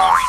Oh.